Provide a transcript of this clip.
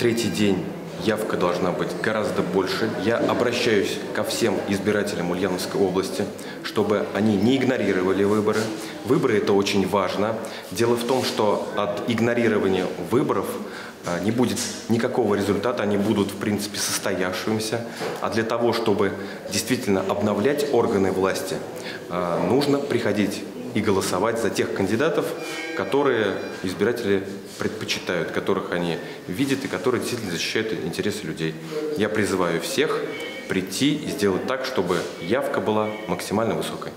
третий день явка должна быть гораздо больше. Я обращаюсь ко всем избирателям Ульяновской области, чтобы они не игнорировали выборы. Выборы – это очень важно. Дело в том, что от игнорирования выборов а, не будет никакого результата, они будут, в принципе, состоявшимися. А для того, чтобы действительно обновлять органы власти, а, нужно приходить и голосовать за тех кандидатов, которые избиратели предпочитают, которых они видят и которые действительно защищают интересы людей. Я призываю всех прийти и сделать так, чтобы явка была максимально высокой.